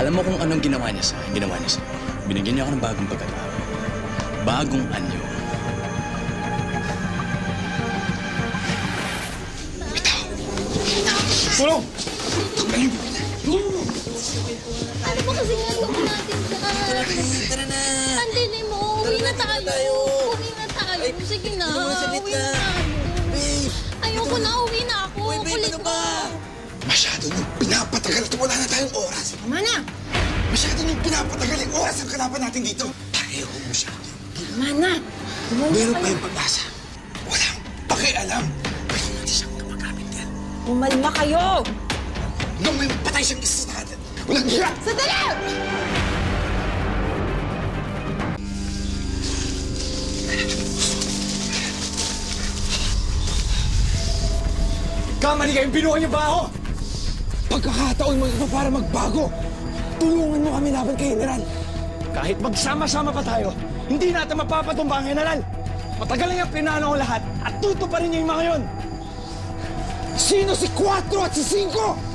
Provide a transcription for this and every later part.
Alam mo kung anong ginawa niya sa ginawa niya sa Binigyan niya ako ng bagong pagkatao. Bagong anyo. Tulong! Ano ba kasi ginagawa natin dyan? Tara na! Mo, uwi na tayo. Uwi na tayo. Sige na, uwi na tayo. Ayoko na, uwi na ako. Kulit mo. Masyado niyong pinapatagal at wala na tayong oras. Tama na! Masyado niyong pinapatagal yung oras ang kalaban natin dito. Tayo masyado. Tama na! Meron pa yung pag-asa. Walang pakialam. Pwede natin siyang gumagamit yan. Umalma kayo! Nung may patay siyang isa sa atin. Walang hiya! Sandali! Kamali kayong binuhay niyo ba ako? Pagkakataon mo ito para magbago. Tulungan mo kami laban kay General. Kahit magsama-sama pa tayo, hindi natin mapapatumba ang general. Matagal na yung pinano ko lahat at tuto pa rin niya yung mga yun. Sino si 4 at si 5?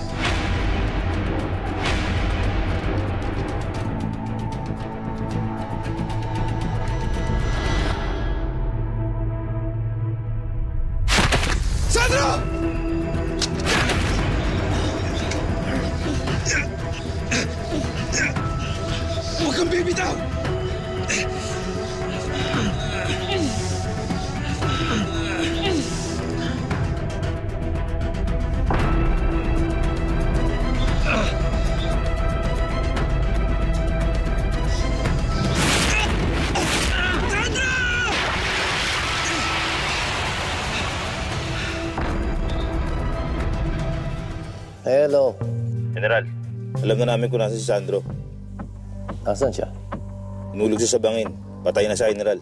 Alam na namin kung nasa si Sandro. Nasaan siya? Inulog siya sa bangin. Patay na siya, General.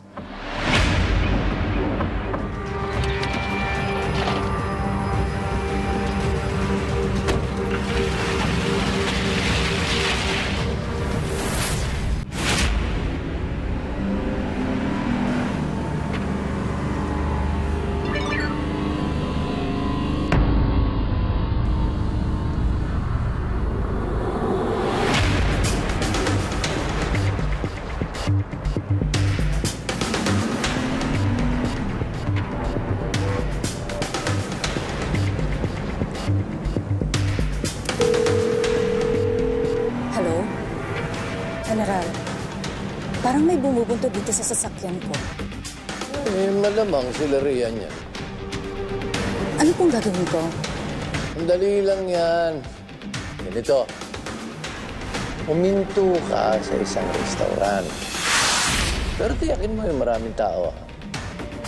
Parang may bumubunto dito sa sasakyan ko. Eh, malamang sila riyan yan. Ano pong gagawin ko? Ang dali lang yan. Ganito. Uminto ka sa isang restaurant. Pero tiyakin mo yung maraming tao. ah.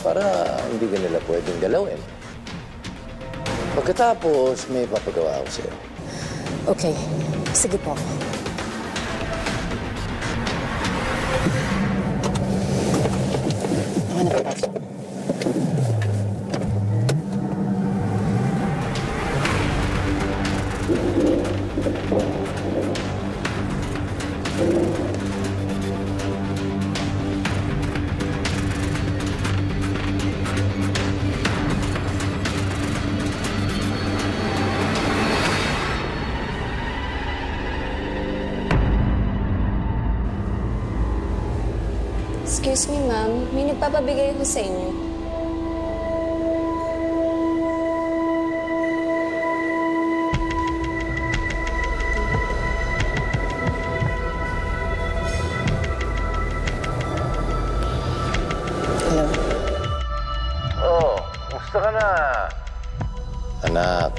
Para hindi ka nila pwedeng galawin. Pagkatapos, may papagawa ako sa'yo. Okay, sige po. Ako na Excuse me, ma'am. May nagpapabigay ko sa inyo. Hello? Kamusta ka na? Anak.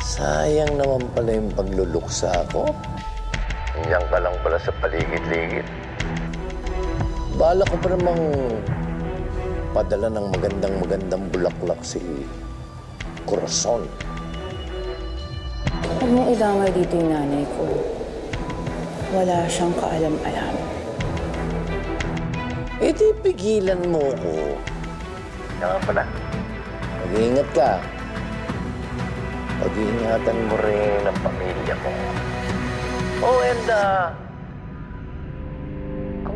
Sayang naman pala yung pagluluksa ko. Diyan ka lang pala sa paligid-ligid. Bala ko pa namang padala ng magandang-magandang bulaklak si Corazon. Huwag mong idamay dito yung nanay ko. Wala siyang kaalam-alam. Eh di pigilan mo ko. Kaya nga pala. Mag-iingat ka. Pag-iingatan mo rin ang pamilya mo. Oh, and uh,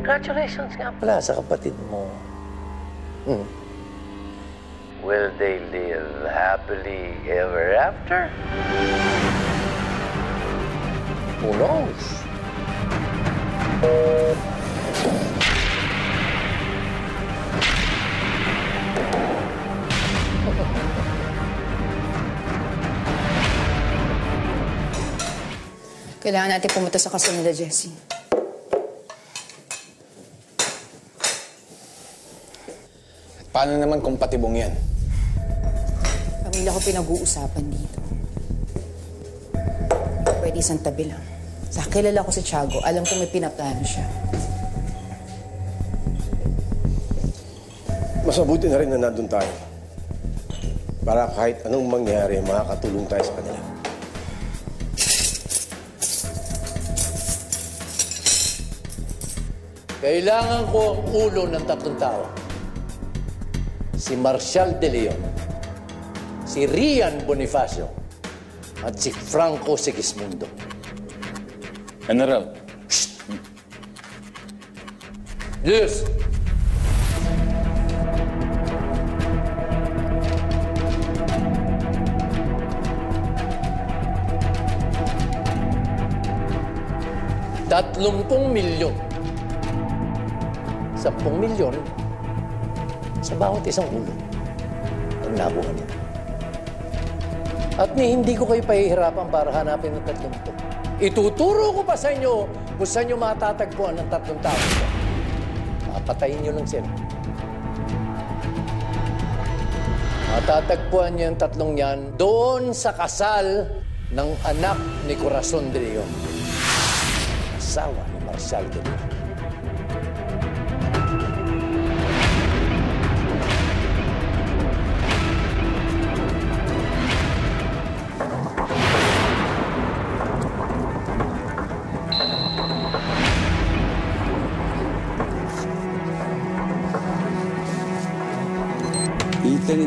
congratulations nga pala sa kapatid mo. Hmm. Will they live happily ever after? Who knows? Kailangan natin pumunta sa kaso nila, Jessie. Paano naman kung patibong yan? Pamilya ko pinag-uusapan dito. Pwede isang tabi lang. Sa kilala ko si Tiago, alam ko may pinaplano siya. Mas mabuti na rin na nandun tayo. Para kahit anong mangyari, makakatulong tayo sa kanila. Kailangan ko ang ulo ng tatlong tao. Si Marcial De Leon, si Rian Bonifacio, at si Franco Sigismundo. General, Yes! Tatlumpung milyon. Sampung milyon sa bawat isang ulo ang nakuha niya. At ni hindi ko kayo pahihirapan para hanapin ng tatlumpung. Ituturo ko pa sa inyo kung saan nyo matatagpuan ng tatlong tao. ito. Papatayin nyo lang sila. Matatagpuan niyo yung tatlong yan doon sa kasal ng anak ni Corazon de Leon. Asawa ni Marcial de Leon.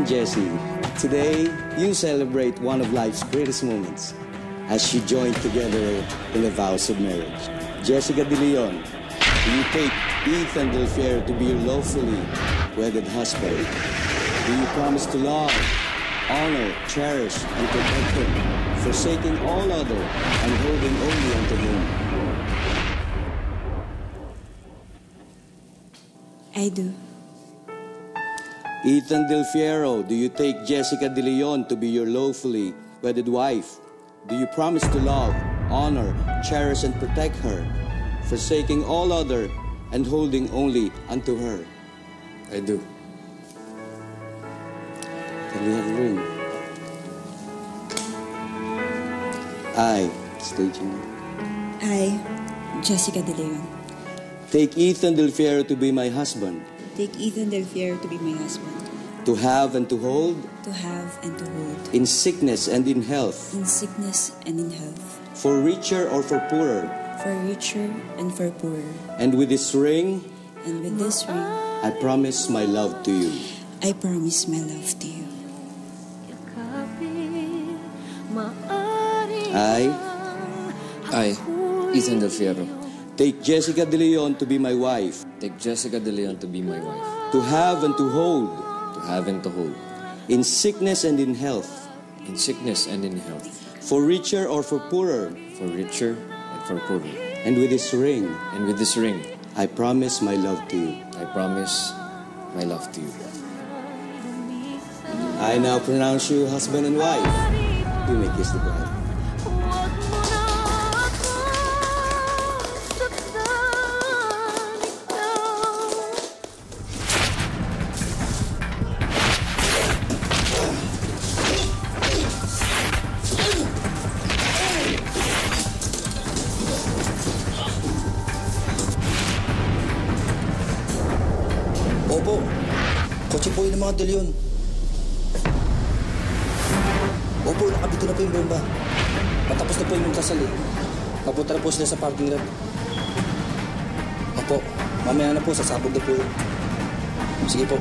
Jesse, today you celebrate one of life's greatest moments as you join together in the vows of marriage. Jessica De Leon, do you take Ethan Del Fiero to be your lawfully wedded husband? Do you promise to love, honor, cherish, and protect him, forsaking all other and holding only unto him? I do. Ethan Del Fiero, do you take Jessica De Leon to be your lawfully wedded wife? Do you promise to love, honor, cherish, and protect her, forsaking all other and holding only unto her? I do. Can we have a ring? I, staging. I, Jessica De Leon, Take Ethan Del Fiero to be my husband, take Ethan Del Fiero to be my husband, to have and to hold, to have and to hold, in sickness and in health, in sickness and in health, for richer or for poorer. for richer and for poorer. And with this ring, And with this ring, I promise my love to you. I promise my love to you. I I, Ethan Del Fiero, take Jessica De Leon to be my wife, take Jessica De Leon to be my wife, to have and to hold, to have and to hold, in sickness and in health, in sickness and in health, for richer or for poorer. for richer and for poorer. And with this ring, And with this ring, I promise my love to you. I promise my love to you. I now pronounce you husband and wife. You may kiss the bride. Yun mga Leon. Opo, nakabito na po yung bomba. Matapos na po yung kasal eh. Mapunta na po sila sa parking lot. Opo, mamaya na po, sasabog na po yun. Sige po.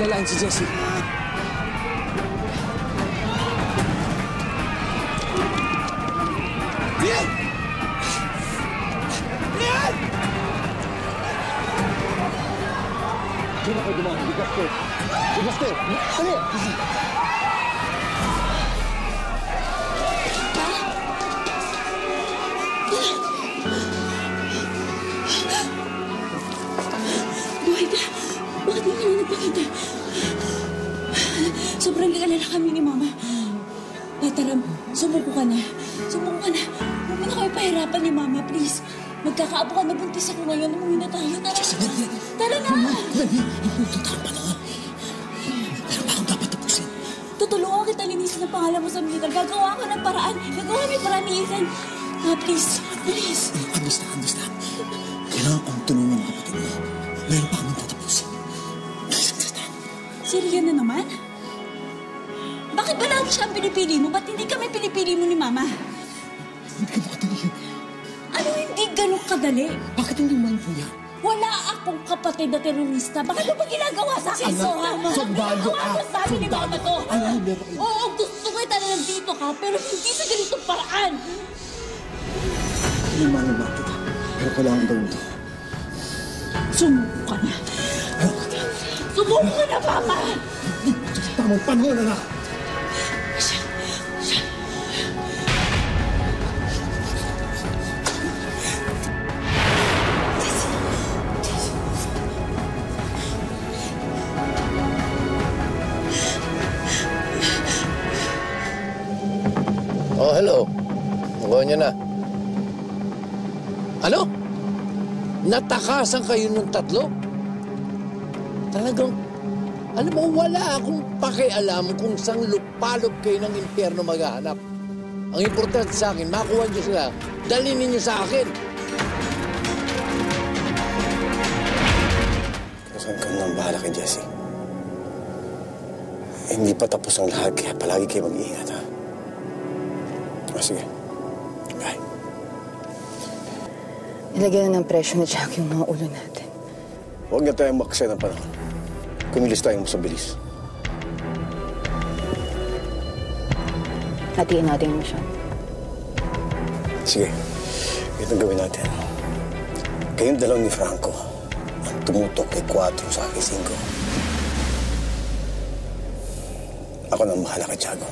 Pakialalain si Jessie. Lian! Lian! Hindi na kayo dumaan. Bigas Sobrang nag-alala kami ni Mama. Nataram, sumuko ka na. Sumuko ka na. Huwag mo na kayo pahirapan ni Mama, please. Magkakaabo ka na buntis ako ngayon. Umuwi na tayo. Tara. Tara na! Tutulungan kita linisin ang pangalan mo sa militar. Gagawa ko ng paraan. Gagawa may paraan ni Ethan. Ma, please. Please. Na, andis na. Kailangan kong tulungan ang kapatid mo. Meron pa kami tatapusin. Si Rian na naman? Siya ang pinipili mo? Ba't hindi kami pinipili mo ni Mama? Hindi ka makatulog. Ano hindi ganun kadali? Bakit hindi man po yan? Wala akong kapatid na terorista. Bakit mo ba ginagawa sa akin, Anak, Soha? sundalo Ano ka. mo sa amin ni Mama to? Alam meron kayo. Oo, gusto kita na nandito ka, pero hindi sa ganitong paraan. Liman na kita. Pero kailangan gawin to. Sumuko ka na. Sumuko ka na, Mama! Tamang panahon na Niyo na. Ano? Natakasan kayo ng tatlo? Talagang, alam mo, wala akong pakialam kung saan lupalop kayo ng impyerno maghahanap. Ang importante sa akin, makuha niyo sila, dalhin ninyo sa akin. Saan ka nang bahala kay Jessie? Eh, hindi pa tapos ang lahat, kaya palagi kayo mag-iingat, ha? O, sige. Nilagyan na ng presyo ni Jack yung mga ulo natin. Huwag na tayong maksaya ng panahon. Kumilis tayong mas mabilis. Hatiin natin yung misyon. Sige. Ito gawin natin. Kayong dalaw ni Franco ang tumutok kay 4 sa akin 5. Ako nang bahala kay Tiago.